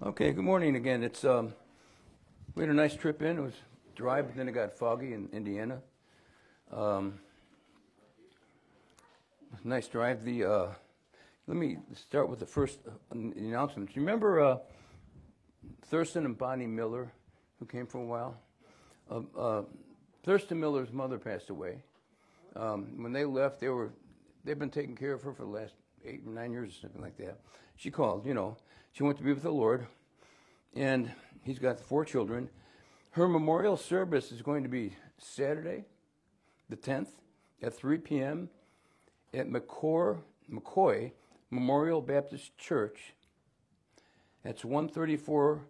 Okay, good morning again. It's um, we had a nice trip in. It was dry, but then it got foggy in Indiana. Um, nice drive. The uh, let me start with the first uh, announcement. You remember uh, Thurston and Bonnie Miller, who came for a while? Uh, uh, Thurston Miller's mother passed away. Um, when they left, they were they've been taking care of her for the last eight or nine years or something like that. She called, you know, she went to be with the Lord, and he's got four children. Her memorial service is going to be Saturday, the 10th, at 3 p.m. at McCoy, McCoy Memorial Baptist Church. That's 134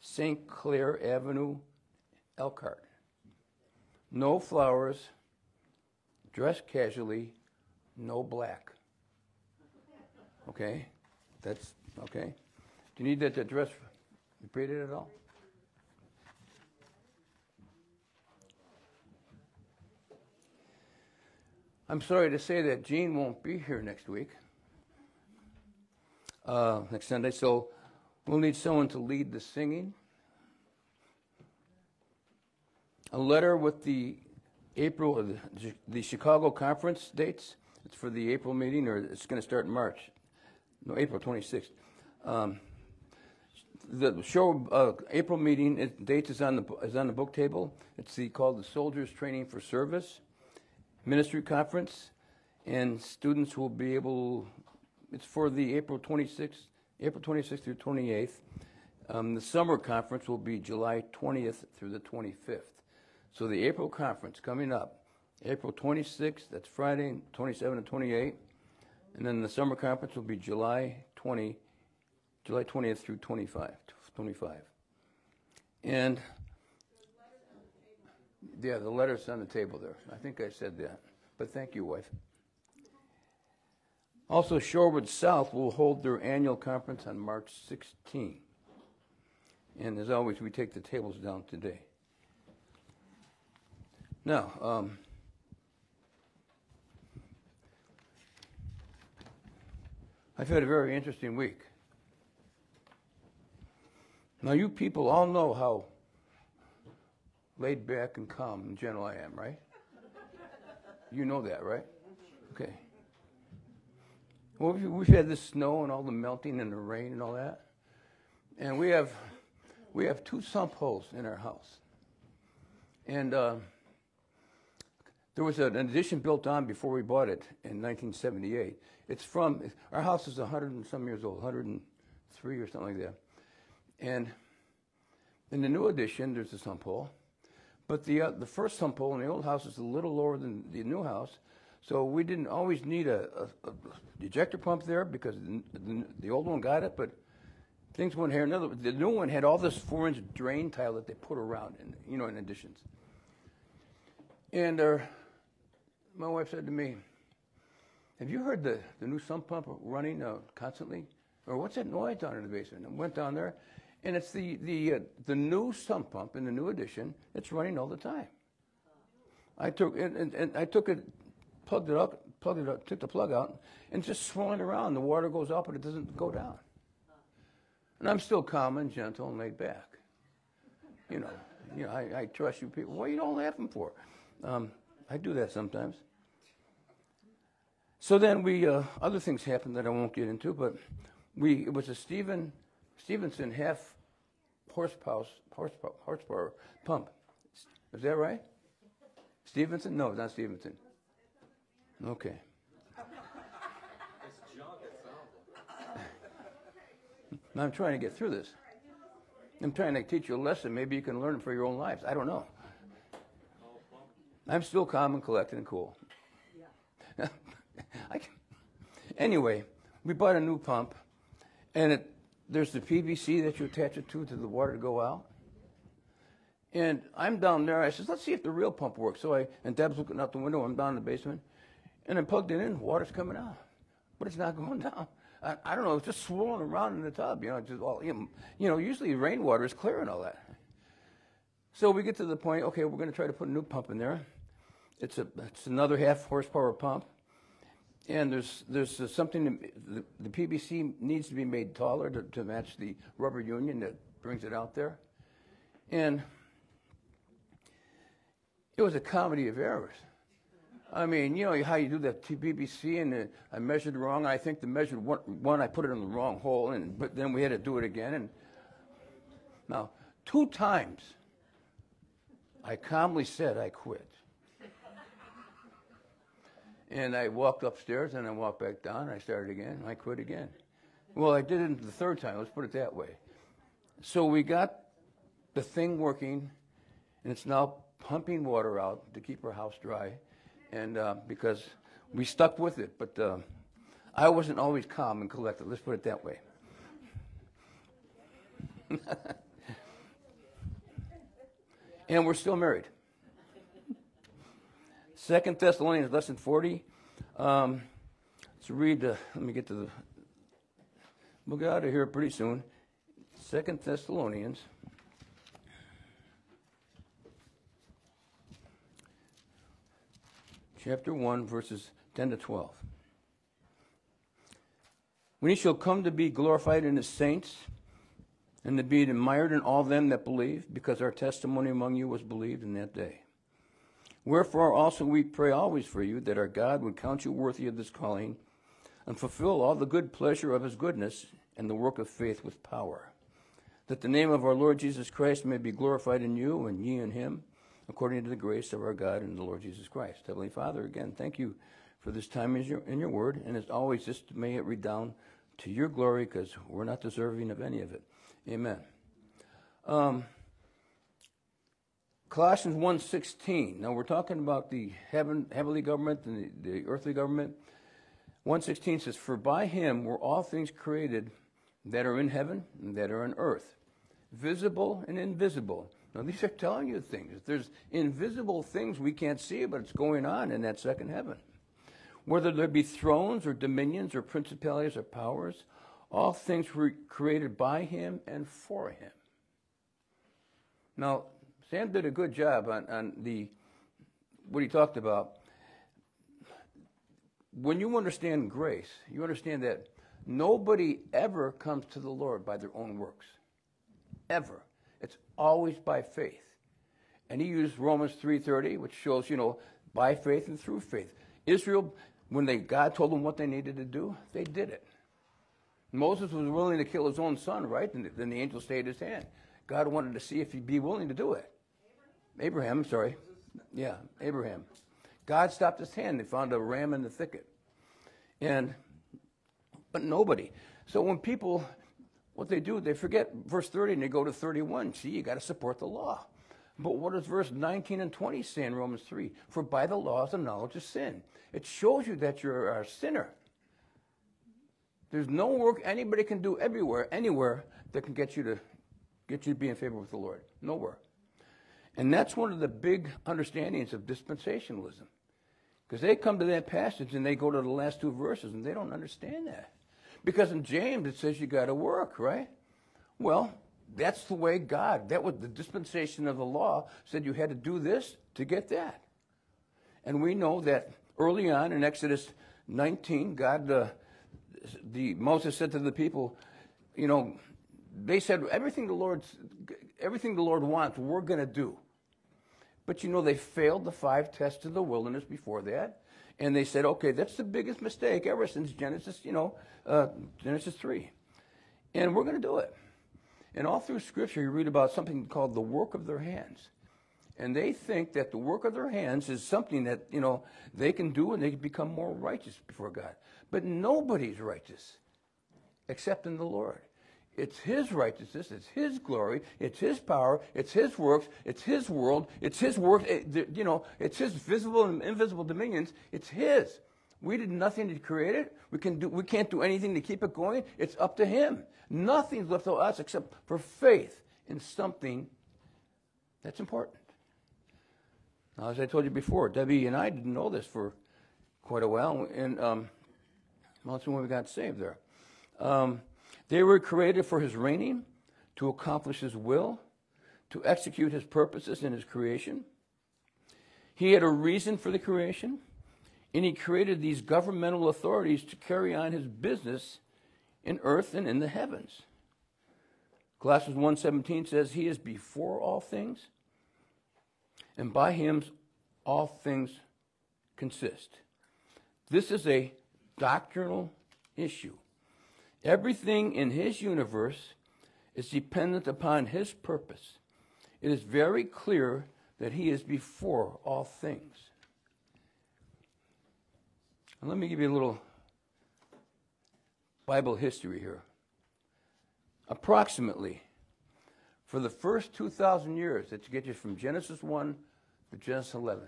St. Clair Avenue, Elkhart. No flowers, dress casually, no black. Okay? That's okay. Do you need that address repeated at all? I'm sorry to say that Gene won't be here next week, uh, next Sunday, so we'll need someone to lead the singing. A letter with the April, the, the Chicago conference dates. It's for the April meeting, or it's going to start in March. No, April 26th. Um, the show uh, April meeting it, date is on the is on the book table. It's the, called the Soldiers Training for Service Ministry Conference, and students will be able. It's for the April 26th, April 26th through 28th. Um, the summer conference will be July 20th through the 25th. So the April conference coming up, April 26th, that's Friday, 27 and 28. And then the summer conference will be July 20, July 20th through 25. 25. And yeah, the letter's on the table there. I think I said that. But thank you, wife. Also, Shorewood South will hold their annual conference on March 16. And as always, we take the tables down today. Now, um, I've had a very interesting week. Now, you people all know how laid back and calm and gentle I am, right? You know that, right? Okay. Well, we've had the snow and all the melting and the rain and all that, and we have we have two sump holes in our house, and uh, there was an addition built on before we bought it in 1978. It's from our house is 100 and some years old, 103 or something like that, and in the new addition there's a sump hole but the, uh, the first sump hole in the old house is a little lower than the new house. So we didn't always need a, a, a ejector pump there because the, the, the, old one got it, but things went here. Another, the new one had all this four inch drain tile that they put around, in, you know, in additions. And uh, my wife said to me, Have you heard the, the new sump pump running uh, constantly? Or what's that noise down in the basement? And went down there, and it's the, the, uh, the new sump pump in the new edition. It's running all the time. I took and, and, and, I took it, plugged it up, plugged it up, took the plug out, and just swirling around. The water goes up, but it doesn't go down. And I'm still calm and gentle and laid back. You know, you know, I, I trust you people. What are you all laughing for? Um, I do that sometimes. So then we, uh, other things happened that I won't get into, but we, it was a Stephen Stevenson half horsepower, horsepower, horsepower pump. Is that right? Stevenson? No, not Stevenson. Okay. I'm trying to get through this. I'm trying to teach you a lesson. Maybe you can learn it for your own lives. I don't know. I'm still calm and collected and cool. Yeah. anyway, we bought a new pump, and it there's the PVC that you attach it to to the water to go out. And I'm down there. I says, let's see if the real pump works. So I and Deb's looking out the window. I'm down in the basement, and I plugged it in. Water's coming out, but it's not going down. I, I don't know. It's just swirling around in the tub. You know, just all you know, you know. Usually rainwater is clear and all that. So we get to the point. Okay, we're going to try to put a new pump in there. It's a it's another half horsepower pump, and there's there's uh, something the, the PVC needs to be made taller to, to match the rubber union that brings it out there, and it was a comedy of errors. I mean, you know how you do that PVC, and I measured wrong. I think the measured one, one, I put it in the wrong hole, and but then we had to do it again. And now, two times, I calmly said I quit. And I walked upstairs and I walked back down I started again I quit again. Well, I did it the third time, let's put it that way. So we got the thing working and it's now pumping water out to keep our house dry. And uh, because we stuck with it, but uh, I wasn't always calm and collected, let's put it that way. and we're still married. Second Thessalonians, lesson 40. Um, let's read, uh, let me get to the, we'll get out of here pretty soon. Second Thessalonians. Chapter 1, verses 10 to 12. When he shall come to be glorified in his saints, and to be admired in all them that believe, because our testimony among you was believed in that day. Wherefore also we pray always for you, that our God would count you worthy of this calling, and fulfill all the good pleasure of his goodness, and the work of faith with power. That the name of our Lord Jesus Christ may be glorified in you, and ye in him, according to the grace of our God and the Lord Jesus Christ. Heavenly Father, again, thank you for this time in your, in your word, and as always, just may it redound to your glory, because we're not deserving of any of it. Amen. Um, Colossians 1.16. Now we're talking about the heaven, heavenly government and the, the earthly government. 1.16 says, For by him were all things created that are in heaven and that are on earth, visible and invisible. Now these are telling you things. There's invisible things we can't see, but it's going on in that second heaven. Whether there be thrones or dominions or principalities or powers, all things were created by him and for him. Now, Sam did a good job on, on the what he talked about. When you understand grace, you understand that nobody ever comes to the Lord by their own works. Ever. It's always by faith. And he used Romans 3:30, which shows, you know, by faith and through faith. Israel, when they God told them what they needed to do, they did it. Moses was willing to kill his own son, right? And then the angel stayed his hand. God wanted to see if he'd be willing to do it. Abraham, sorry. Yeah, Abraham. God stopped his hand. They found a ram in the thicket. And, but nobody. So when people, what they do, they forget verse 30 and they go to 31. See, you got to support the law. But what does verse 19 and 20 say in Romans 3? For by the law is the knowledge of sin. It shows you that you're a sinner. There's no work anybody can do everywhere, anywhere, that can get you to get you to be in favor with the Lord. Nowhere. And that's one of the big understandings of dispensationalism. Because they come to that passage and they go to the last two verses and they don't understand that. Because in James it says you got to work, right? Well, that's the way God, that was the dispensation of the law, said you had to do this to get that. And we know that early on in Exodus 19, God, uh, the, Moses said to the people, you know, they said everything the Lord, everything the Lord wants, we're going to do. But you know, they failed the five tests of the wilderness before that. And they said, okay, that's the biggest mistake ever since Genesis, you know, uh, Genesis 3. And we're going to do it. And all through Scripture, you read about something called the work of their hands. And they think that the work of their hands is something that, you know, they can do and they can become more righteous before God. But nobody's righteous except in the Lord. It's His righteousness, it's His glory, it's His power, it's His works, it's His world, it's His work, it, you know, it's His visible and invisible dominions. It's His. We did nothing to create it. We, can do, we can't do anything to keep it going. It's up to Him. Nothing's left to us except for faith in something that's important. Now, as I told you before, Debbie and I didn't know this for quite a while, and um, well, that's when we got saved there. Um, they were created for his reigning, to accomplish his will, to execute his purposes in his creation. He had a reason for the creation, And he created these governmental authorities to carry on his business in earth and in the heavens. Colossians 1:17 says he is before all things and by him all things consist. This is a doctrinal issue. Everything in his universe is dependent upon his purpose. It is very clear that he is before all things. And let me give you a little Bible history here. Approximately, for the first 2,000 years, that get you from Genesis 1 to Genesis 11,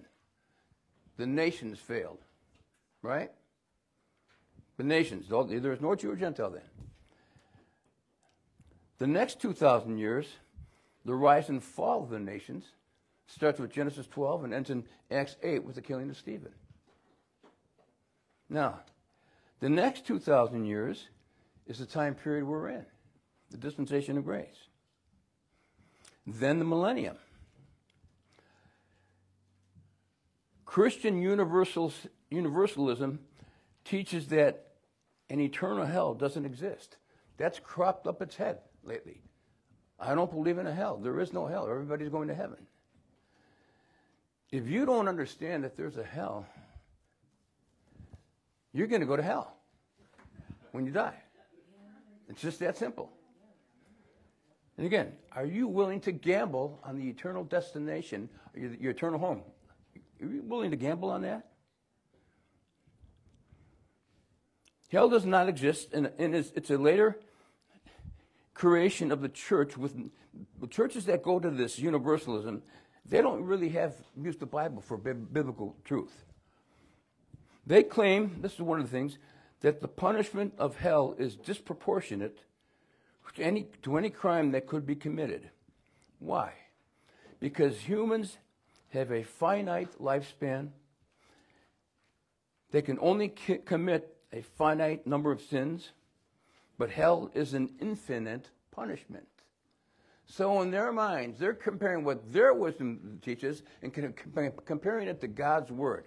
the nations failed, right? The nations, there was no Jew or Gentile then. The next 2,000 years, the rise and fall of the nations starts with Genesis 12 and ends in Acts 8 with the killing of Stephen. Now, the next 2,000 years is the time period we're in, the dispensation of grace. Then the millennium. Christian universalism teaches that an eternal hell doesn't exist. That's cropped up its head lately. I don't believe in a hell. There is no hell. Everybody's going to heaven. If you don't understand that there's a hell, you're going to go to hell when you die. It's just that simple. And again, are you willing to gamble on the eternal destination, your, your eternal home? Are you willing to gamble on that? Hell does not exist, and, and it's, it's, a later creation of the church. With the churches that go to this universalism, they don't really have used the Bible for biblical truth. They claim, this is one of the things, that the punishment of hell is disproportionate to any, to any crime that could be committed. Why? Because humans have a finite lifespan. They can only commit a finite number of sins, but hell is an infinite punishment. So, in their minds, they're comparing what their wisdom teaches and comparing it to God's word.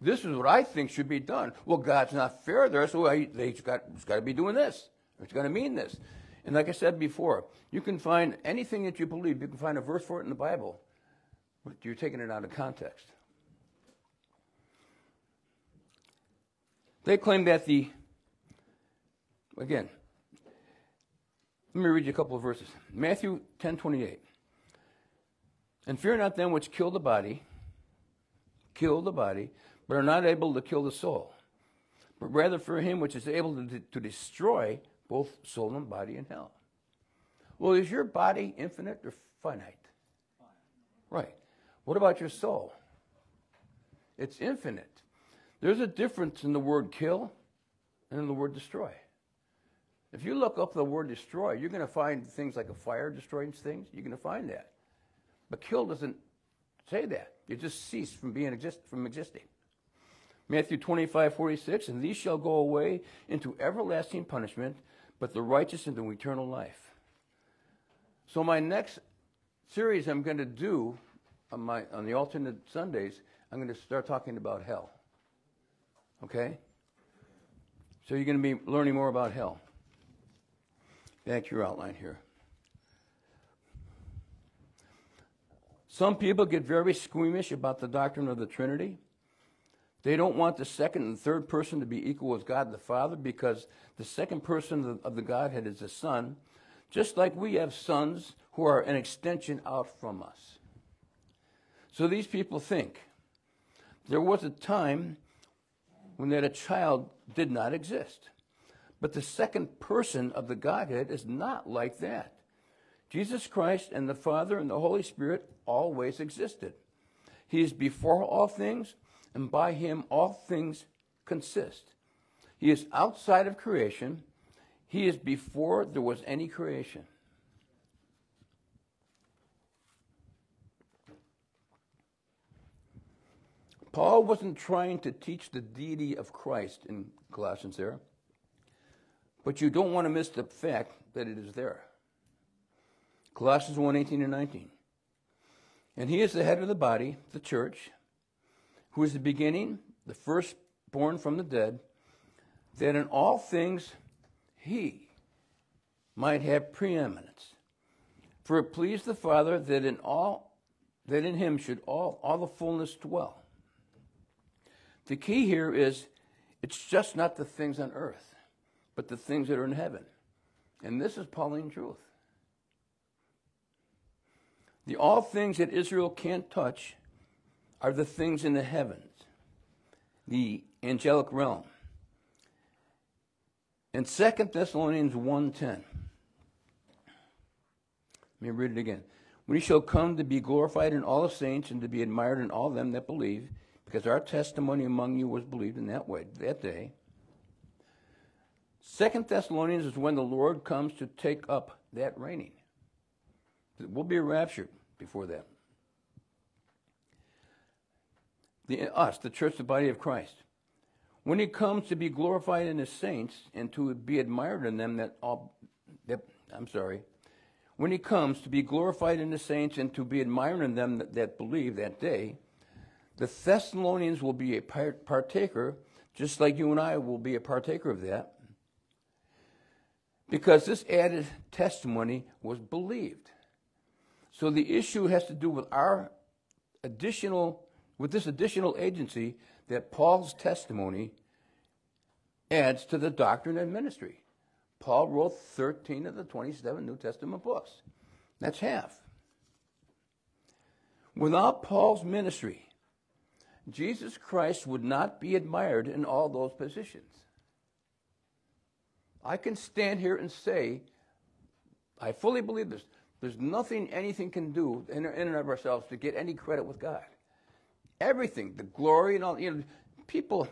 This is what I think should be done. Well, God's not fair there, so they've got, got to be doing this. It's going to mean this. And like I said before, you can find anything that you believe, you can find a verse for it in the Bible, but you're taking it out of context. They claim that the, again, let me read you a couple of verses. Matthew 10 28. And fear not them which kill the body, kill the body, but are not able to kill the soul, but rather for him which is able to, to destroy both soul and body in hell. Well, is your body infinite or finite? Right. What about your soul? It's infinite. There's a difference in the word kill and in the word destroy. If you look up the word destroy, you're going to find things like a fire destroying things. You're going to find that. But kill doesn't say that. You just cease from being exist from existing. Matthew 25, 46, and these shall go away into everlasting punishment, but the righteous into eternal life. So my next series I'm going to do on, my, on the alternate Sundays, I'm going to start talking about hell. Okay? So you're going to be learning more about hell. Back to your outline here. Some people get very squeamish about the doctrine of the Trinity. They don't want the second and third person to be equal with God the Father because the second person of the Godhead is the Son, just like we have sons who are an extension out from us. So these people think there was a time when that a child did not exist. But the second person of the Godhead is not like that. Jesus Christ and the Father and the Holy Spirit always existed. He is before all things, and by him all things consist. He is outside of creation. He is before there was any creation. Paul wasn't trying to teach the deity of Christ in Colossians there, but you don't want to miss the fact that it is there. Colossians 1 18 and 19. And he is the head of the body, the church, who is the beginning, the firstborn from the dead, that in all things he might have preeminence. For it pleased the Father that in all that in him should all, all the fullness dwell. The key here is it's just not the things on earth, but the things that are in heaven. And this is Pauline truth. The all things that Israel can't touch are the things in the heavens, the angelic realm. In 2 Thessalonians 1:10. Let me read it again. When he shall come to be glorified in all the saints and to be admired in all them that believe, because our testimony among you was believed in that way, that day. Second Thessalonians is when the Lord comes to take up that reigning. We'll be raptured before that. The, us, the church, the body of Christ. When he comes to be glorified in his saints and to be admired in them that all, that, I'm sorry, when he comes to be glorified in the saints and to be admired in them that, that believe that day, the Thessalonians will be a partaker, just like you and I will be a partaker of that, because this added testimony was believed. So the issue has to do with our additional, with this additional agency that Paul's testimony adds to the doctrine and ministry. Paul wrote 13 of the 27 New Testament books. That's half. Without Paul's ministry, Jesus Christ would not be admired in all those positions. I can stand here and say, I fully believe this. There's nothing anything can do in, and of ourselves to get any credit with God. Everything, the glory and all, you know, people,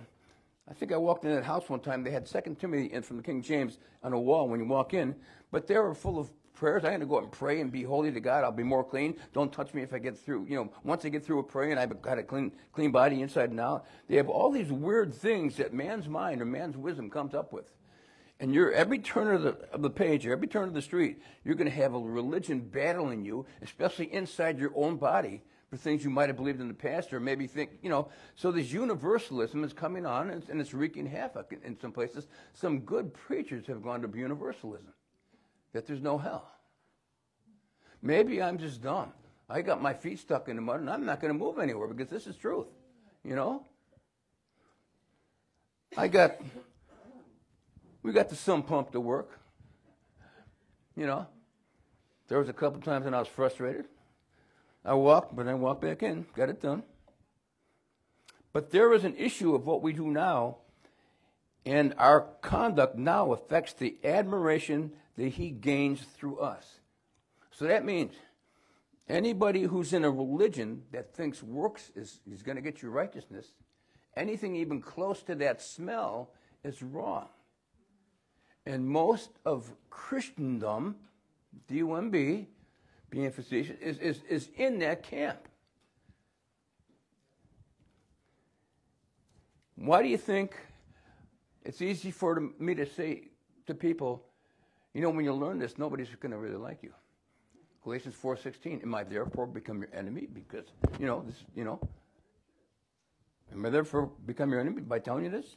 I think I walked in that house one time, they had Second Timothy from the King James on a wall when you walk in, but they were full of prayers. I had to go out and pray and be holy to God. I'll be more clean. Don't touch me if I get through. You know, once I get through a prayer and I've got a clean, clean body inside and out. They have all these weird things that man's mind or man's wisdom comes up with. And you're every turn of the, of the page, every turn of the street, you're going to have a religion battling you, especially inside your own body, for things you might have believed in the past, or maybe think, you know. So this universalism is coming on, and it's, and it's wreaking havoc in, in some places. Some good preachers have gone to universalism, that there's no hell. Maybe I'm just dumb. I got my feet stuck in the mud, and I'm not going to move anywhere because this is truth, you know. I got we got the sump pump to work. You know, there was a couple times when I was frustrated. I walked, but then walked back in, got it done. But there is an issue of what we do now, and our conduct now affects the admiration that he gains through us. So that means anybody who's in a religion that thinks works is, is going to get you righteousness, anything even close to that smell is wrong. And most of Christendom, D-U-M-B, being facetious, is, is, is in that camp. Why do you think it's easy for me to say to people, you know, when you learn this, nobody's going to really like you. Galatians 4.16, am I therefore become your enemy? Because, you know, this, you know, am I therefore become your enemy by telling you this?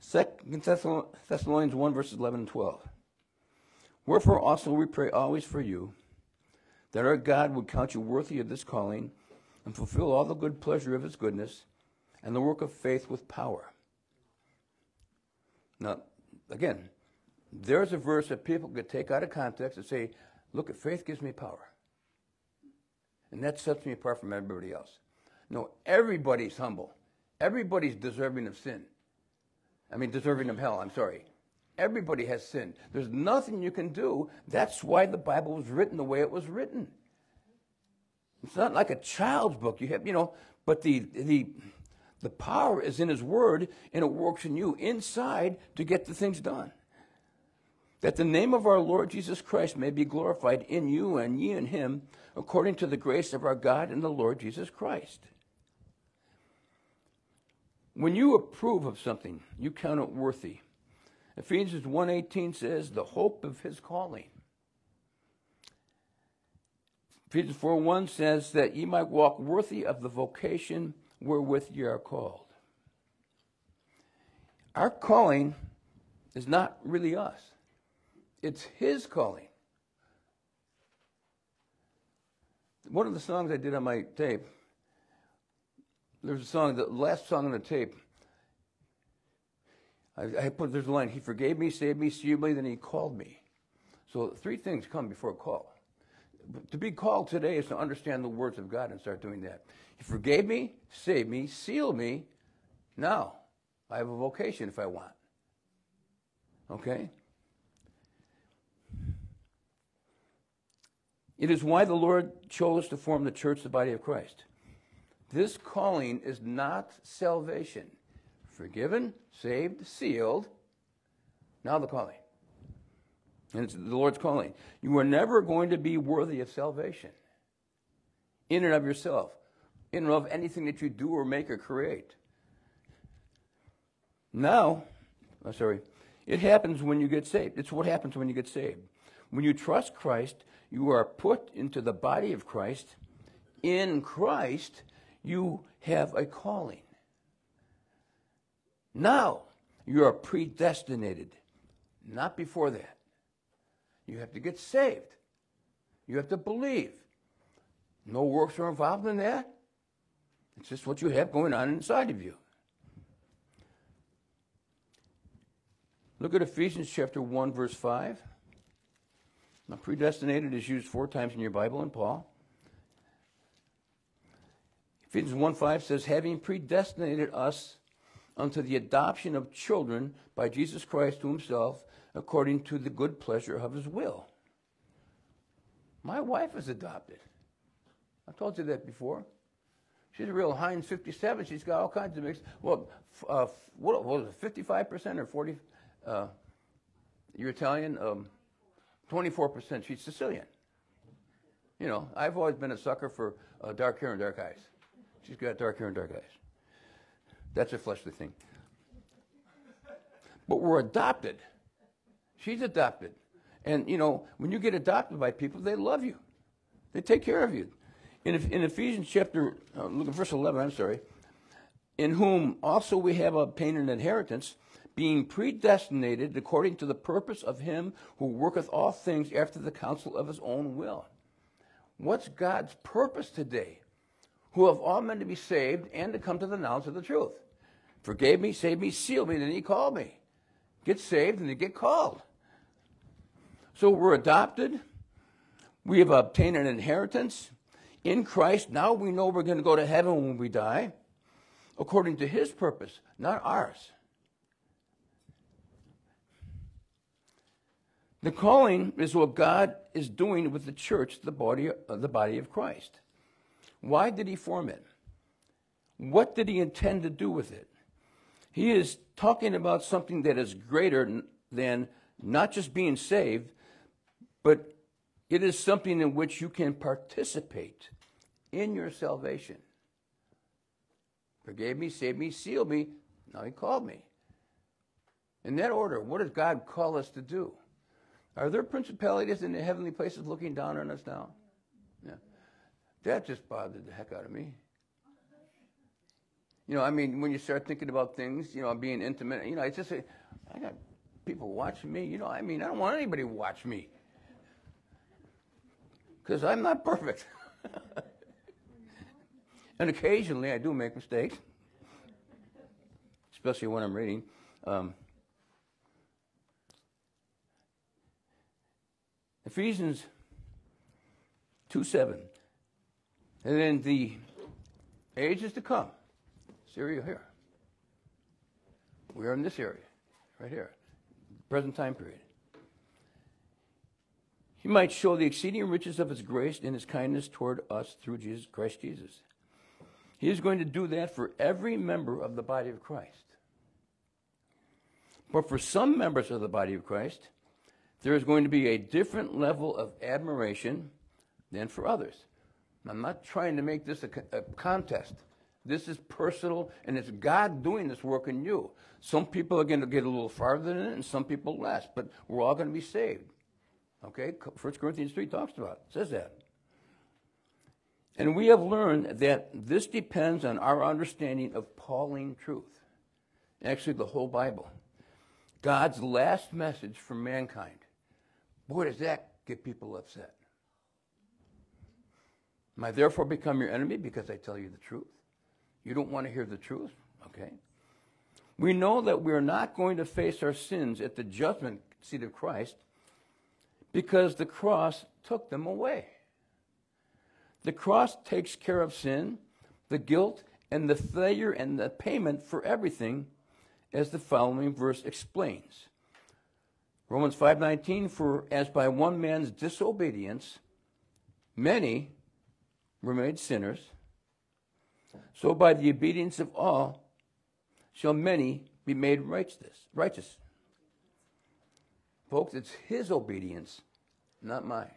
Second Thessalonians 1, verses 11 and 12. Wherefore also we pray always for you, that our God would count you worthy of this calling, and fulfill all the good pleasure of his goodness, and the work of faith with power. Now, again, there's a verse that people could take out of context and say, look, at faith gives me power. And that sets me apart from everybody else. No, everybody's humble. Everybody's deserving of sin. I mean, deserving of hell, I'm sorry. Everybody has sinned. There's nothing you can do. That's why the Bible was written the way it was written. It's not like a child's book. You have, you know, but the, the, the power is in His Word, and it works in you inside to get the things done. That the name of our Lord Jesus Christ may be glorified in you and ye in Him, according to the grace of our God and the Lord Jesus Christ. When you approve of something, you count it worthy. Ephesians 1:18 says, "The hope of his calling." Ephesians 4 1 says that ye might walk worthy of the vocation wherewith ye are called. Our calling is not really us, it's His calling. One of the songs I did on my tape, there's a song, the last song on the tape, I, put, there's a line, He forgave me, saved me, sealed me, then He called me. So three things come before a call. To be called today is to understand the words of God and start doing that. He forgave me, saved me, sealed me. Now, I have a vocation if I want. Okay? It is why the Lord chose to form the church, the body of Christ. This calling is not salvation. Forgiven, saved, sealed. Now the calling. And it's the Lord's calling. You are never going to be worthy of salvation in and of yourself, in and of anything that you do or make or create. Now, oh, sorry, it happens when you get saved. It's what happens when you get saved. When you trust Christ, you are put into the body of Christ. In Christ, you have a calling. Now, you are predestinated, not before that. You have to get saved. You have to believe. No works are involved in that. It's just what you have going on inside of you. Look at Ephesians chapter 1, verse 5. Now, predestinated is used four times in your Bible in Paul. Ephesians 1 5 says, having predestinated us unto the adoption of children by Jesus Christ to himself according to the good pleasure of his will. My wife is adopted. I've told you that before. She's a real Heinz 57. She's got all kinds of mixed. Well, uh, what, what was it, 55% or 40? Uh, you're Italian? Um, 24%. She's Sicilian. You know, I've always been a sucker for uh, dark hair and dark eyes. She's got dark hair and dark eyes. That's a fleshly thing. But we're adopted. She's adopted. And, you know, when you get adopted by people, they love you, they take care of you. In, in Ephesians chapter, uh, look at verse 11, I'm sorry, in whom also we have obtained an inheritance, being predestinated according to the purpose of him who worketh all things after the counsel of his own will. What's God's purpose today? Who have all men to be saved and to come to the knowledge of the truth. Forgave me, saved me, sealed me, then he called me. Get saved and then get called. So we're adopted. We have obtained an inheritance in Christ. Now we know we're going to go to heaven when we die, according to his purpose, not ours. The calling is what God is doing with the church, the body, uh, the body of Christ. Why did he form it? What did he intend to do with it? He is talking about something that is greater than not just being saved, but it is something in which you can participate in your salvation. Forgave me, saved me, sealed me. Now he called me. In that order, what does God call us to do? Are there principalities in the heavenly places looking down on us now? Yeah. That just bothered the heck out of me. You know, I mean, when you start thinking about things, you know, being intimate, you know, it's just, I got people watching me. You know, I mean, I don't want anybody to watch me because I'm not perfect. and occasionally I do make mistakes, especially when I'm reading. Um, Ephesians 2 7. And then the ages to come. Syria here. We are in this area, right here, present time period. He might show the exceeding riches of his grace and his kindness toward us through Jesus Christ Jesus. He is going to do that for every member of the body of Christ. But for some members of the body of Christ, there is going to be a different level of admiration than for others. I'm not trying to make this a, a contest. This is personal, and it's God doing this work in you. Some people are going to get a little farther than it, and some people less, but we're all going to be saved. Okay? 1 Corinthians 3 talks about it, says that. And we have learned that this depends on our understanding of Pauline truth. Actually, the whole Bible. God's last message for mankind. Boy, does that get people upset. Am I therefore become your enemy because I tell you the truth? You don't want to hear the truth? Okay. We know that we are not going to face our sins at the judgment seat of Christ because the cross took them away. The cross takes care of sin, the guilt, and the failure and the payment for everything, as the following verse explains. Romans 5:19 for as by one man's disobedience many were made sinners so by the obedience of all shall many be made righteous righteous folks it's his obedience not mine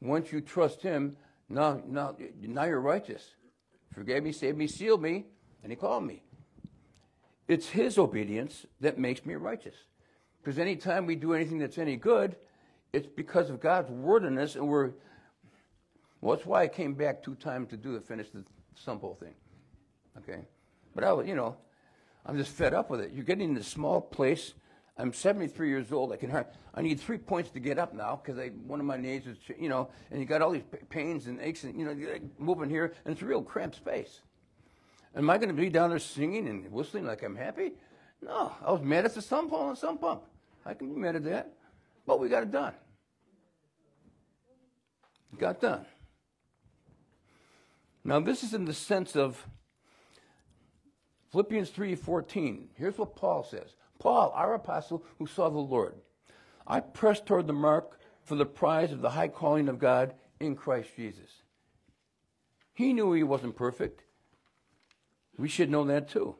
once you trust him now now now you're righteous forgave me saved me sealed me and he called me it's his obedience that makes me righteous because anytime we do anything that's any good, it's because of God's word in us, and we're. Well, that's why I came back two times to do the finish the Sumpo thing. Okay, but I, was, you know, I'm just fed up with it. You're getting in this small place. I'm 73 years old. I can I need three points to get up now because one of my knees is, you know, and you got all these pains and aches and you know, moving here, and it's a real cramped space. Am I going to be down there singing and whistling like I'm happy? No, I was mad at the sump pump and sump pump. I can be mad at that. But we got it done. got done. Now this is in the sense of Philippians 3:14. Here's what Paul says. Paul, our apostle who saw the Lord. I press toward the mark for the prize of the high calling of God in Christ Jesus. He knew he wasn't perfect. We should know that too.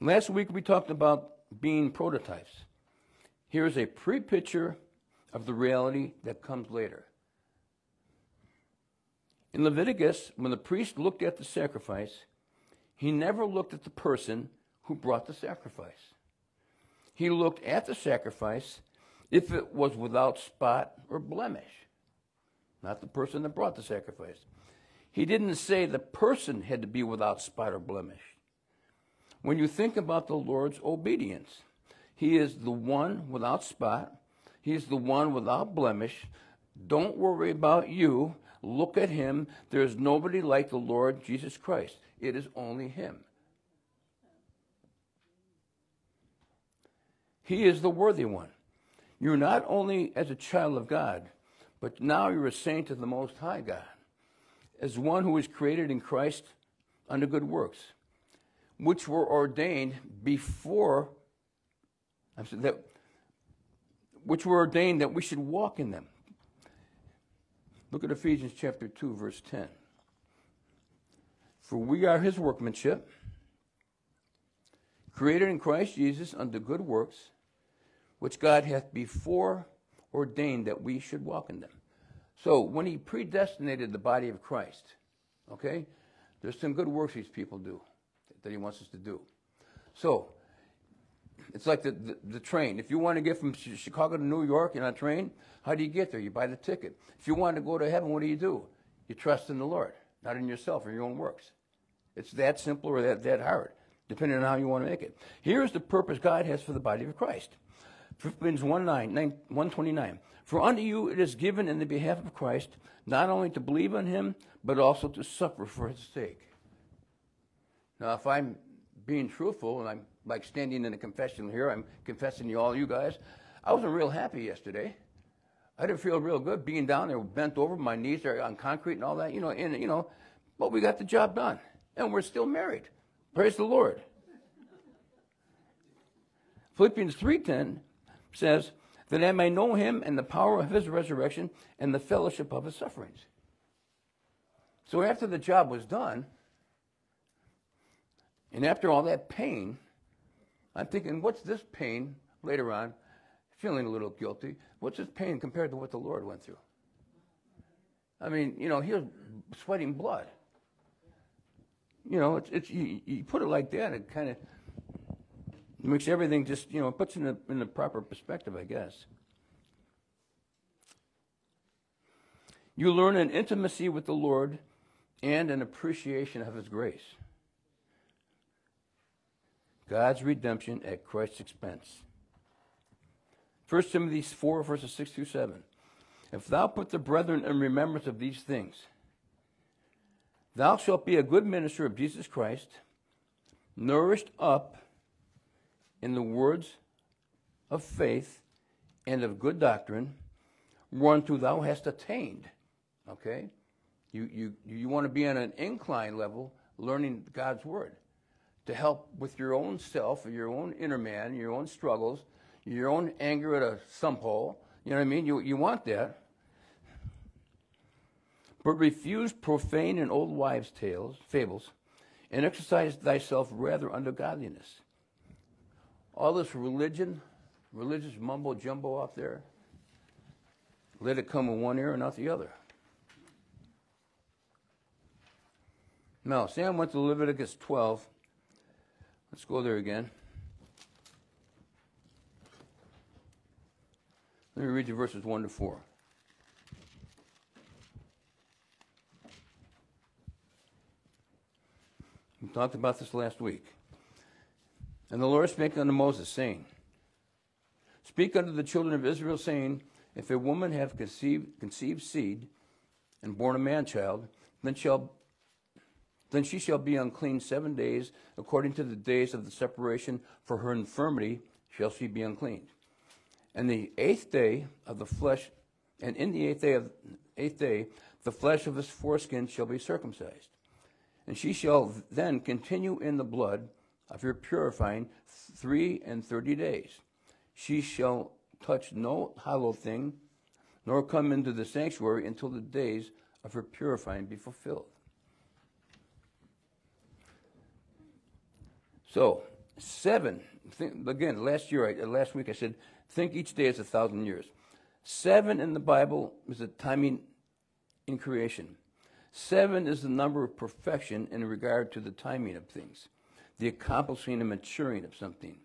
Last week we talked about being prototypes. Here's a pre picture of the reality that comes later. In Leviticus, when the priest looked at the sacrifice, he never looked at the person who brought the sacrifice. He looked at the sacrifice if it was without spot or blemish, not the person that brought the sacrifice. He didn't say the person had to be without spot or blemish when you think about the Lord's obedience. He is the one without spot, He is the one without blemish. Don't worry about you. Look at Him. There's nobody like the Lord Jesus Christ, it is only Him. He is the worthy one. You're not only as a child of God, but now you're a saint of the Most High God, as one who is created in Christ under good works which were ordained before, that, which were ordained that we should walk in them. Look at Ephesians chapter 2, verse 10. For we are his workmanship, created in Christ Jesus unto good works, which God hath before ordained that we should walk in them. So when he predestinated the body of Christ, okay, there's some good works these people do that he wants us to do. So, it's like the, the, the, train. If you want to get from Chicago to New York in a train, how do you get there? You buy the ticket. If you want to go to heaven, what do you do? You trust in the Lord, not in yourself or your own works. It's that simple or that, that hard, depending on how you want to make it. Here's the purpose God has for the body of Christ. Philippians 1 9, 9, 129. For unto you it is given in the behalf of Christ not only to believe on him, but also to suffer for his sake now, if I'm being truthful and I'm like standing in a confession here, I'm confessing to all you guys, I wasn't real happy yesterday. I didn't feel real good being down there, bent over, my knees are on concrete and all that, you know, and, you know, but we got the job done. And we're still married. Praise the Lord. Philippians 3.10 says, that I may know him and the power of his resurrection and the fellowship of his sufferings. So after the job was done, and after all that pain, I'm thinking, what's this pain later on? Feeling a little guilty. What's his pain compared to what the Lord went through? I mean, you know, he was sweating blood. You know, it's, it's you, you put it like that, it kind of makes everything just, you know, it puts in the, in the proper perspective, I guess. You learn an intimacy with the Lord and an appreciation of His grace. God's redemption at Christ's expense. 1 Timothy 4, verses 6 through 7. If thou put the brethren in remembrance of these things, thou shalt be a good minister of Jesus Christ, nourished up in the words of faith and of good doctrine, whereunto thou hast attained. Okay? You, you, you want to be on an incline level learning God's word to help with your own self, your own inner man, your own struggles, your own anger at a sump hole. You know what I mean? You, you want that. But refuse profane and old wives' tales, fables, and exercise thyself rather unto godliness. All this religion, religious mumbo jumbo out there, let it come in one ear and not the other. Now, Sam went to Leviticus 12. Let's go there again. Let me read you verses 1 to 4. We talked about this last week. And the Lord spake unto Moses, saying, Speak unto the children of Israel, saying, If a woman have conceived, conceived seed and born a man child, then shall then she shall be unclean seven days, according to the days of the separation for her infirmity shall she be unclean. And the eighth day of the flesh, and in the eighth day of eighth day, the flesh of his foreskin shall be circumcised. And she shall then continue in the blood of her purifying three and thirty days. She shall touch no hollow thing, nor come into the sanctuary until the days of her purifying be fulfilled. So, seven, again, last year, I, last week I said, think each day is a thousand years. Seven in the Bible is a timing in creation. Seven is the number of perfection in regard to the timing of things, the accomplishing and maturing of something.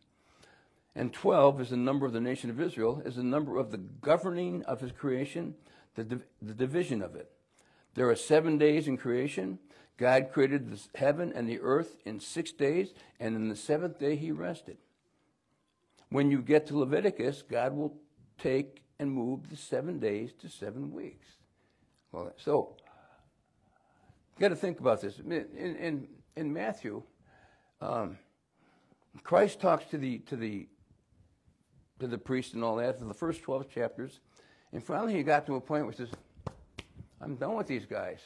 And 12 is the number of the nation of Israel, is the number of the governing of his creation, the, div- the division of it. There are seven days in creation. God created the heaven and the earth in six days, and in the seventh day he rested. When you get to Leviticus, God will take and move the seven days to seven weeks. Well, so, you got to think about this. In, in, in Matthew, um, Christ talks to the, to the to the priest and all that for the first 12 chapters. And finally, he got to a point where he says, I'm done with these guys.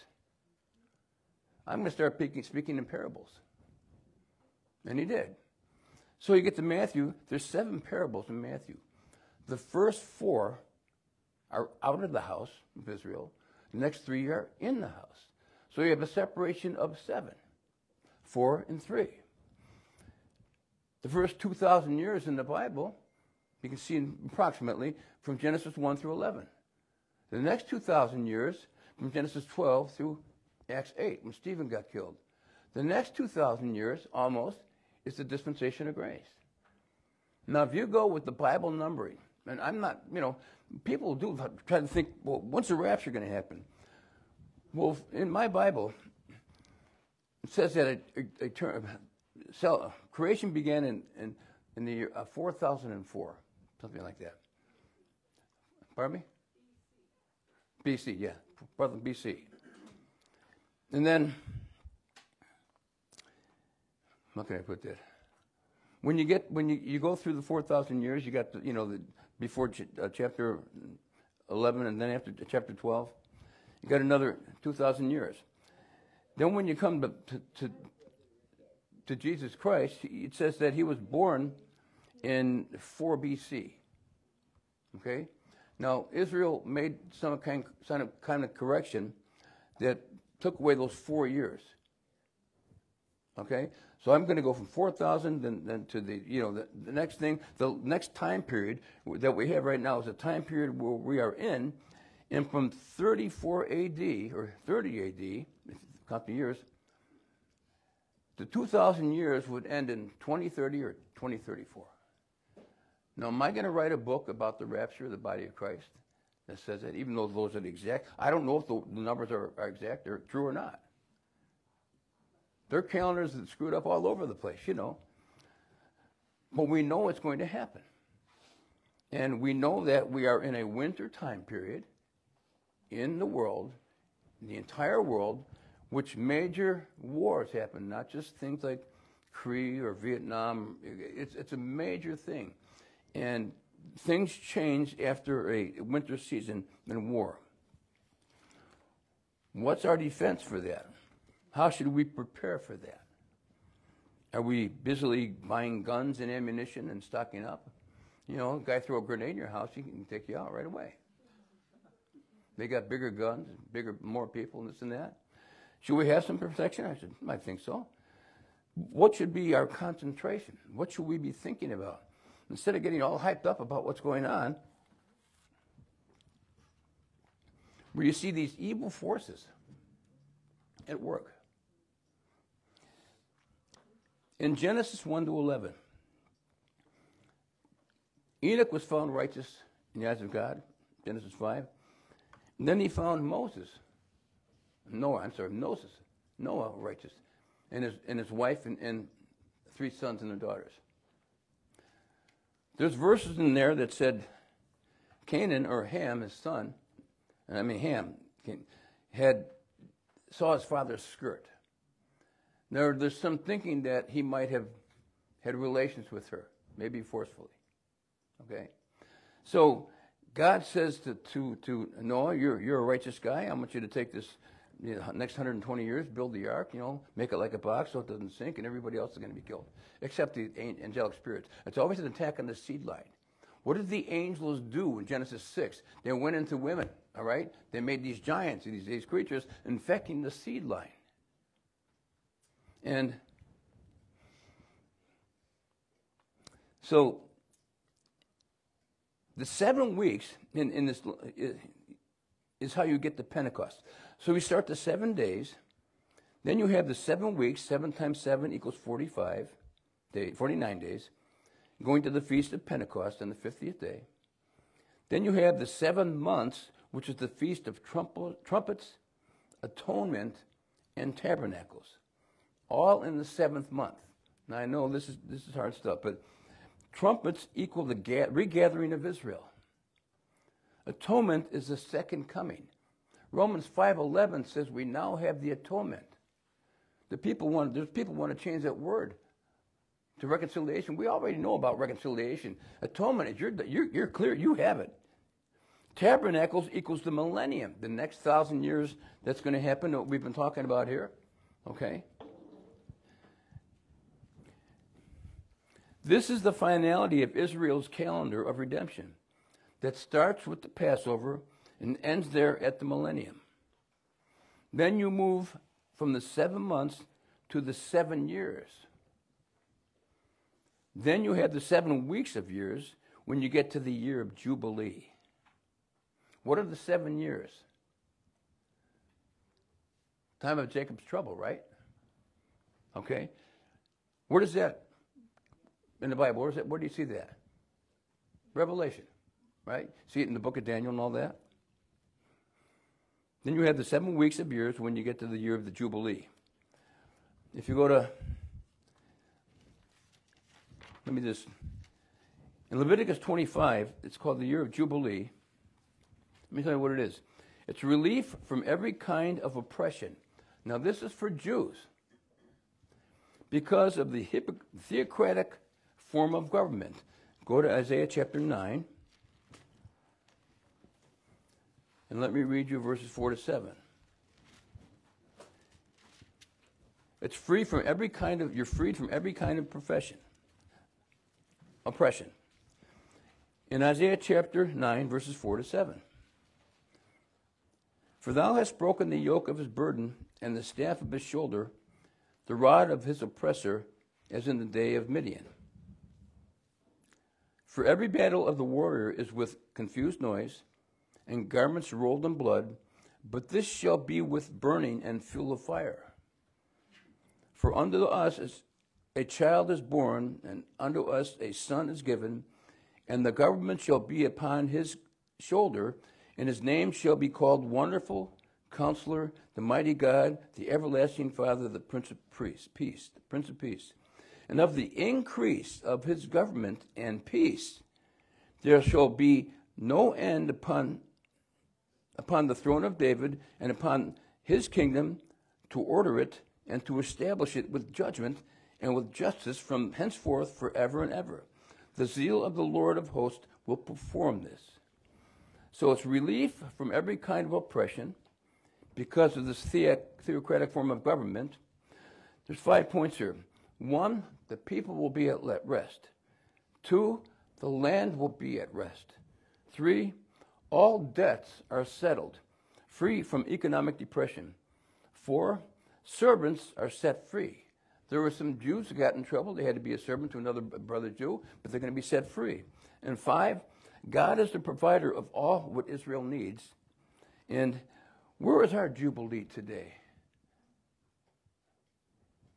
I'm going to start speaking, speaking in parables. And he did. So you get to Matthew, there's seven parables in Matthew. The first four are out of the house of Israel, the next three are in the house. So you have a separation of seven, four and three. The first 2,000 years in the Bible you can see approximately from Genesis 1 through 11. The next 2,000 years, from Genesis 12 through Acts 8, when Stephen got killed. The next 2,000 years, almost, is the dispensation of grace. Now, if you go with the Bible numbering, and I'm not, you know, people do try to think, well, when's the rapture going to happen? Well, in my Bible, it says that a term, so creation began in, in, in the year uh, 4004 something like that. Pardon me? BC, yeah, brother BC. And then, how can I put that? When you get when you, you go through the four thousand years, you got the, you know the before ch- uh, chapter eleven and then after chapter twelve, you got another two thousand years. Then when you come to, to, to to Jesus Christ, it says that he was born in 4 BC. Okay? Now, Israel made some kind, of, kind of correction that took away those four years. Okay? So I'm going to go from 4,000 then, then to the, you know, the, the next thing, the next time period that we have right now is a time period where we are in, and from 34 AD, or 30 AD, count the years, the 2,000 years would end in 2030 or 2034. Now, am I going to write a book about the rapture of the body of Christ? that says that, even though those are the exact. I don't know if the, the numbers are, are exact, they're true or not. Their calendars are screwed up all over the place, you know. But we know it's going to happen. And we know that we are in a winter time period in the world, the entire world, which major wars happen, not just things like Korea or Vietnam. It's, it's a major thing. And things change after a winter season and war. What's our defense for that? How should we prepare for that? Are we busily buying guns and ammunition and stocking up? You know, a guy throw a grenade in your house, he can take you out right away. They got bigger guns, bigger, more people, and this and that. Should we have some protection? I said, I think so. What should be our concentration? What should we be thinking about? Instead of getting all hyped up about what's going on, where you see these evil forces at work. In Genesis 1 to 11, Enoch was found righteous in the eyes of God, Genesis 5. And then he found Moses, Noah, I'm sorry, Moses, Noah righteous, and his, and his wife and, and three sons and their daughters. There's verses in there that said Canaan, or Ham, his son, I mean Ham, had saw his father's skirt. Now, there's some thinking that he might have had relations with her, maybe forcefully. Okay? So God says to, to, to Noah, you're, you're a righteous guy. I want you to take this you know, next 120 years, build the ark, you know, make it like a box so it doesn't sink, and everybody else is going to be killed, except the angelic spirits. It's always an attack on the seed line. What did the angels do in Genesis 6? They went into women, all right? They made these giants, these, these creatures, infecting the seed line. And so the seven weeks in, in this is how you get to Pentecost. So we start the seven days. Then you have the seven weeks. Seven times seven equals 45 day, 49 days. Going to the Feast of Pentecost on the 50th day. Then you have the seven months, which is the Feast of Trumpets, Atonement, and Tabernacles. All in the seventh month. Now I know this is, this is hard stuff, but trumpets equal the ga- regathering of Israel. Atonement is the second coming. Romans 5:11 says we now have the atonement. The people want there's people want to change that word to reconciliation. We already know about reconciliation. Atonement is you're, you're, you're clear, you have it. Tabernacles equals the millennium, the next thousand years that's going to happen, what we've been talking about here. Okay? This is the finality of Israel's calendar of redemption that starts with the Passover and ends there at the millennium. Then you move from the seven months to the seven years. Then you have the seven weeks of years when you get to the year of Jubilee. What are the seven years? Time of Jacob's trouble, right? Okay. Where does that in the Bible? Where, is that, where do you see that? Revelation, right? See it in the book of Daniel and all that? Then you have the seven weeks of years when you get to the year of the Jubilee. If you go to, let me just, in Leviticus 25, it's called the year of Jubilee. Let me tell you what it is it's relief from every kind of oppression. Now, this is for Jews because of the theocratic form of government. Go to Isaiah chapter 9. And let me read you verses 4 to 7. It's free from every kind of, you're freed from every kind of profession, oppression. In Isaiah chapter 9, verses 4 to 7. For thou hast broken the yoke of his burden and the staff of his shoulder, the rod of his oppressor, as in the day of Midian. For every battle of the warrior is with confused noise and garments rolled in blood, but this shall be with burning and fuel of fire. For unto us is a child is born, and unto us a son is given, and the government shall be upon his shoulder, and his name shall be called Wonderful, Counselor, the Mighty God, the Everlasting Father, the Prince of Peace, peace, the Prince of Peace. And of the increase of his government and peace, there shall be no end upon, upon the throne of David and upon his kingdom to order it and to establish it with judgment and with justice from henceforth forever and ever. The zeal of the Lord of hosts will perform this. So it's relief from every kind of oppression because of this theocratic form of government. There's five points here. One, the people will be at rest. Two, the land will be at rest. Three, all debts are settled, free from economic depression. Four, servants are set free. There were some Jews who got in trouble. They had to be a servant to another brother Jew, but they're going to be set free. And five, God is the provider of all what Israel needs. And where is our Jubilee today?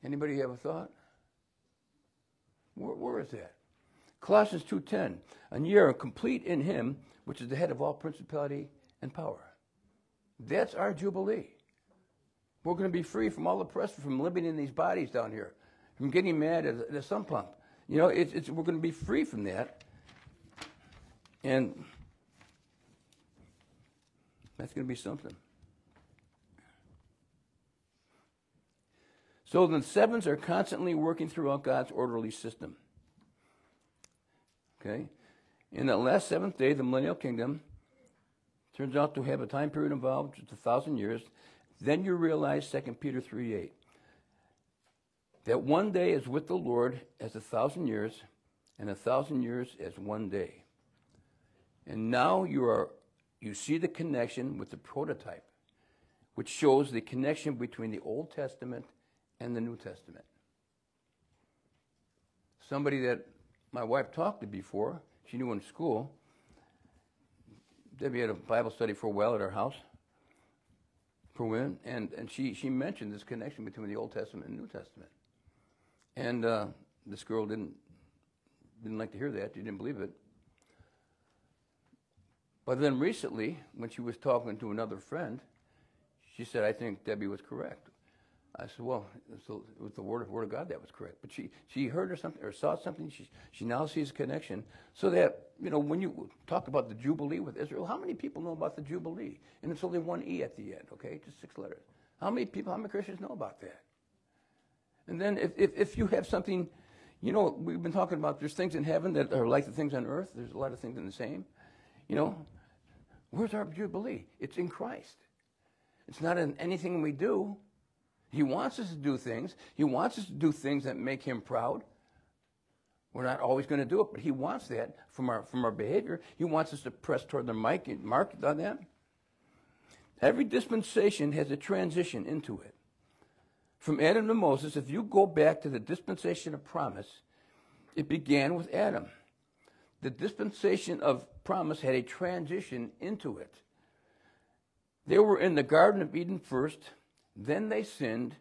Anybody have a thought? Where, where is that? Colossians 2.10, and ye are complete in him, which is the head of all principality and power. That's our Jubilee. We're going to be free from all the pressure from living in these bodies down here, from getting mad at the sump pump. You know, it's, it's, we're going to be free from that. And that's going to be something. So the sevens are constantly working throughout God's orderly system. Okay? In the last seventh day, the millennial kingdom turns out to have a time period involved, just a thousand years. Then you realize 2 Peter 3 8. That one day is with the Lord as a thousand years, and a thousand years as one day. And now you are you see the connection with the prototype, which shows the connection between the Old Testament and the New Testament. Somebody that my wife talked to before, she knew in school. Debbie had a Bible study for a while at her house for women, and, and she, she mentioned this connection between the Old Testament and New Testament. And uh, this girl didn't didn't like to hear that. She didn't believe it. But then recently, when she was talking to another friend, she said, I think Debbie was correct. I said, well, it was the word of, word of God that was correct. But she, she heard or something or saw something. She, she now sees a connection. So that, you know, when you talk about the Jubilee with Israel, how many people know about the Jubilee? And it's only one E at the end, okay? Just six letters. How many people, how many Christians know about that? And then if, if, if you have something, you know, we've been talking about there's things in heaven that are like the things on earth. There's a lot of things in the same. You know, Where's our Jubilee? It's in Christ. It's not in anything we do. He wants us to do things. He wants us to do things that make him proud. We're not always going to do it, but he wants that from our, from our behavior. He wants us to press toward the mark on that. Every dispensation has a transition into it. From Adam to Moses, if you go back to the dispensation of promise, it began with Adam the dispensation of promise had a transition into it. They were in the Garden of Eden first, then they sinned,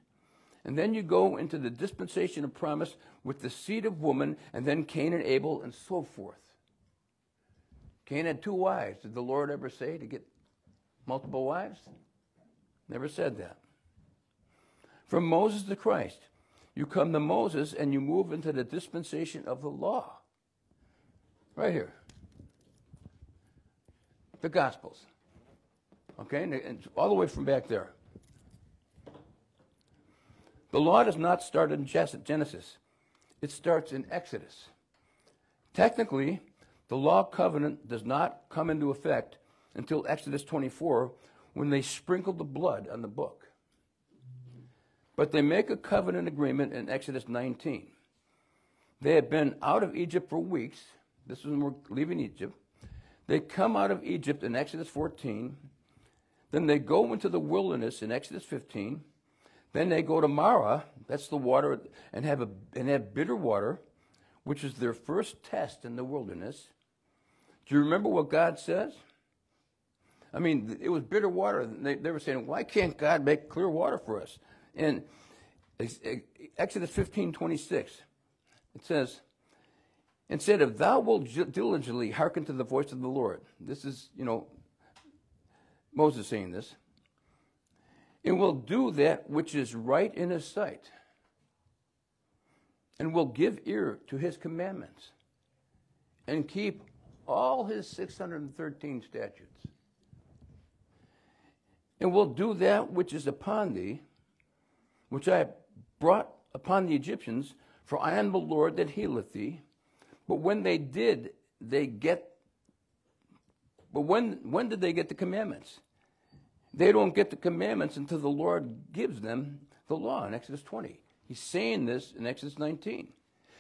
and then you go into the dispensation of promise with the seed of woman, and then Cain and Abel, and so forth. Cain had two wives. Did the Lord ever say to get multiple wives? Never said that. From Moses to Christ, you come to Moses and you move into the dispensation of the law. Right here. The Gospels. Okay? And all the way from back there. The law does not start in Genesis, it starts in Exodus. Technically, the law covenant does not come into effect until Exodus 24 when they sprinkled the blood on the book. But they make a covenant agreement in Exodus 19. They had been out of Egypt for weeks this is when we're leaving Egypt. They come out of Egypt in Exodus 14. Then they go into the wilderness in Exodus 15. Then they go to Marah, that's the water, and have, a, and have bitter water, which is their first test in the wilderness. Do you remember what God says? I mean, it was bitter water. They, they were saying, why can't God make clear water for us? And Exodus 15, 26, it says, and said, If thou wilt diligently hearken to the voice of the Lord. This is, you know, Moses saying this, and will do that which is right in his sight, and will give ear to his commandments, and keep all his 613 statutes, and will do that which is upon thee, which I brought upon the Egyptians, for I am the Lord that healeth thee. But when they did, they get. But when when did they get the commandments? They don't get the commandments until the Lord gives them the law in Exodus 20. He's saying this in Exodus 19.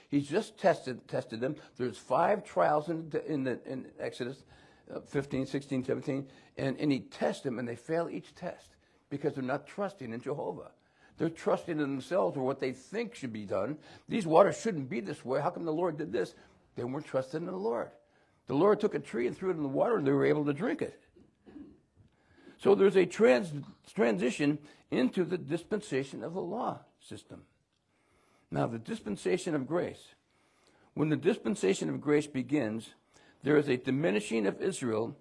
He's just tested tested them. There's five trials in, in, the, in Exodus uh, 15, 16, 17, and, and he tests them, and they fail each test because they're not trusting in Jehovah. They're trusting in themselves or what they think should be done. These waters shouldn't be this way. How come the Lord did this? They weren't trusting in the Lord. The Lord took a tree and threw it in the water, and they were able to drink it. So there's a trans- transition into the dispensation of the law system. Now, the dispensation of grace. When the dispensation of grace begins, there is a diminishing of Israel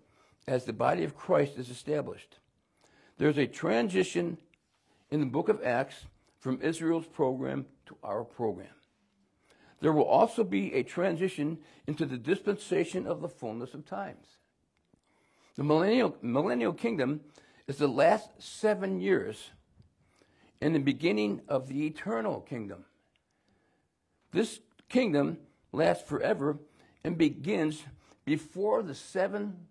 as the body of Christ is established. There's a transition in the book of Acts from Israel's program to our program. There will also be a transition into the dispensation of the fullness of times. The millennial, millennial kingdom is the last seven years in the beginning of the eternal kingdom. This kingdom lasts forever and begins before the seven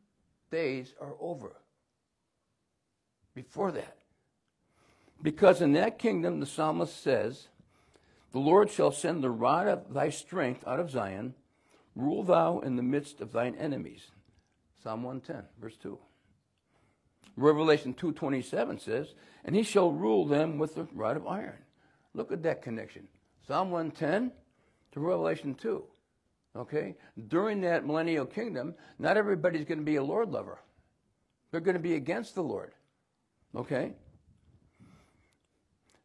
days are over. Before that. Because in that kingdom, the psalmist says, The Lord shall send the rod of thy strength out of Zion, rule thou in the midst of thine enemies. Psalm 110, verse 2. Revelation 2.27 says, And he shall rule them with the rod of iron. Look at that connection. Psalm 110 to Revelation 2. Okay? During that millennial kingdom, not everybody's going to be a Lord lover. They're going to be against the Lord. Okay?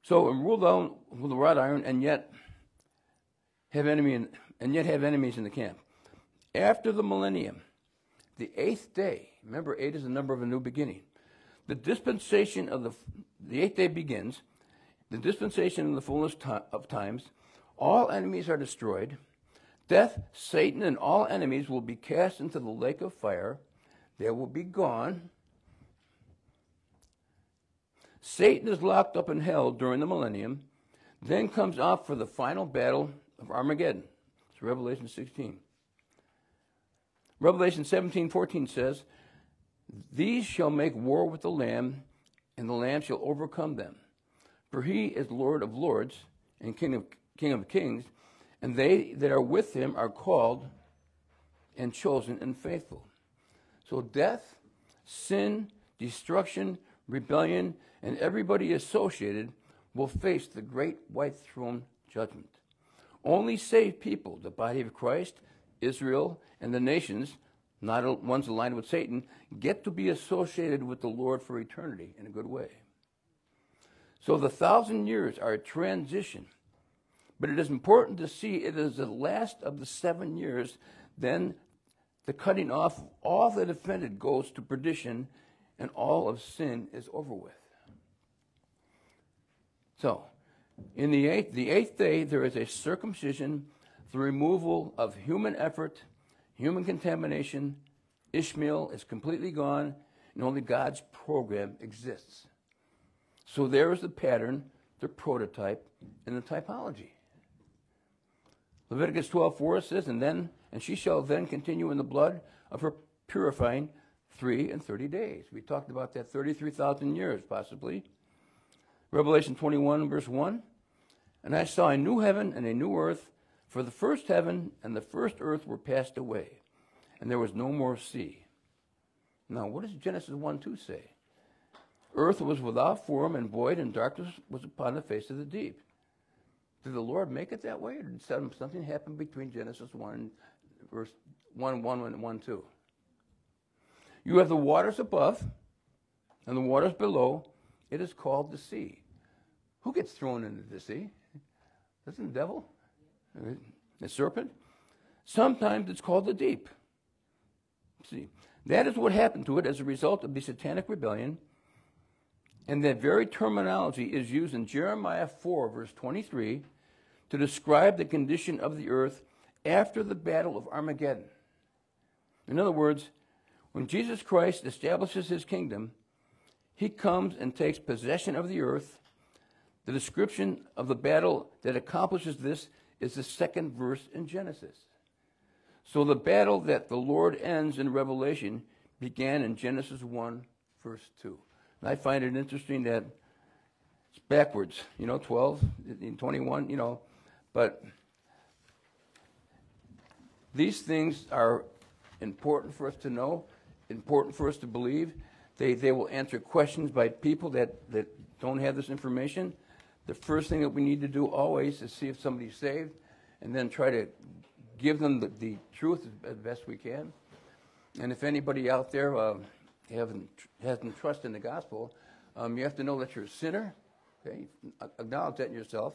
So rule thou with the rod iron, and yet have enemy in, and yet have enemies in the camp. After the millennium, the eighth day. Remember, eight is the number of a new beginning. The dispensation of the the eighth day begins. The dispensation in the fullness of times. All enemies are destroyed. Death, Satan, and all enemies will be cast into the lake of fire. They will be gone. Satan is locked up in hell during the millennium, then comes out for the final battle of Armageddon. It's Revelation 16. Revelation 17 14 says, These shall make war with the Lamb, and the Lamb shall overcome them. For he is Lord of lords and King of, King of kings, and they that are with him are called and chosen and faithful. So death, sin, destruction, rebellion, and everybody associated will face the great white throne judgment. Only saved people, the body of Christ, Israel, and the nations, not ones aligned with Satan, get to be associated with the Lord for eternity in a good way. So the thousand years are a transition. But it is important to see it is the last of the seven years, then the cutting off of all that offended goes to perdition, and all of sin is over with. So, in the eighth, the eighth day, there is a circumcision, the removal of human effort, human contamination. Ishmael is completely gone, and only God's program exists. So there is the pattern, the prototype, and the typology. Leviticus 12:4 says, and then and she shall then continue in the blood of her purifying three and thirty days. We talked about that 33,000 years, possibly. Revelation 21, verse 1. And I saw a new heaven and a new earth, for the first heaven and the first earth were passed away, and there was no more sea. Now, what does Genesis 1 2 say? Earth was without form and void, and darkness was upon the face of the deep. Did the Lord make it that way, or did something happen between Genesis 1 verse 1 1 and 1 2? You have the waters above and the waters below, it is called the sea. Who gets thrown into the sea? Doesn't the devil? The serpent? Sometimes it's called the deep. See, that is what happened to it as a result of the satanic rebellion. And that very terminology is used in Jeremiah 4, verse 23, to describe the condition of the earth after the battle of Armageddon. In other words, when Jesus Christ establishes his kingdom, he comes and takes possession of the earth. The description of the battle that accomplishes this is the second verse in Genesis. So the battle that the Lord ends in Revelation began in Genesis 1, verse 2. And I find it interesting that it's backwards, you know, 12, in 21, you know, but these things are important for us to know, important for us to believe. They, they will answer questions by people that, that don't have this information. The first thing that we need to do always is see if somebody's saved and then try to give them the, the truth as best we can. And if anybody out there uh, haven't, hasn't trust in the gospel, um, you have to know that you're a sinner. Okay, acknowledge that in yourself.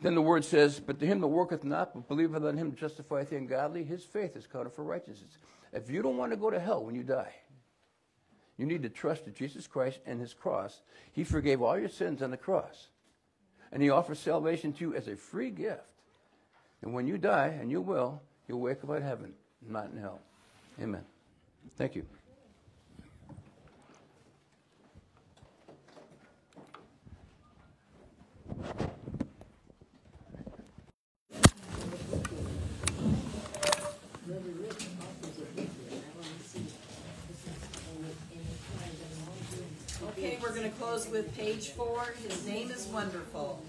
Then the word says, But to him that worketh not, but believeth on him justifieth the ungodly, his faith is counted for righteousness. If you don't want to go to hell when you die, you need to trust in Jesus Christ and his cross. He forgave all your sins on the cross. And he offers salvation to you as a free gift. And when you die, and you will, you'll wake up in heaven, not in hell. Amen. Thank you. We're gonna close with page four. His name is wonderful.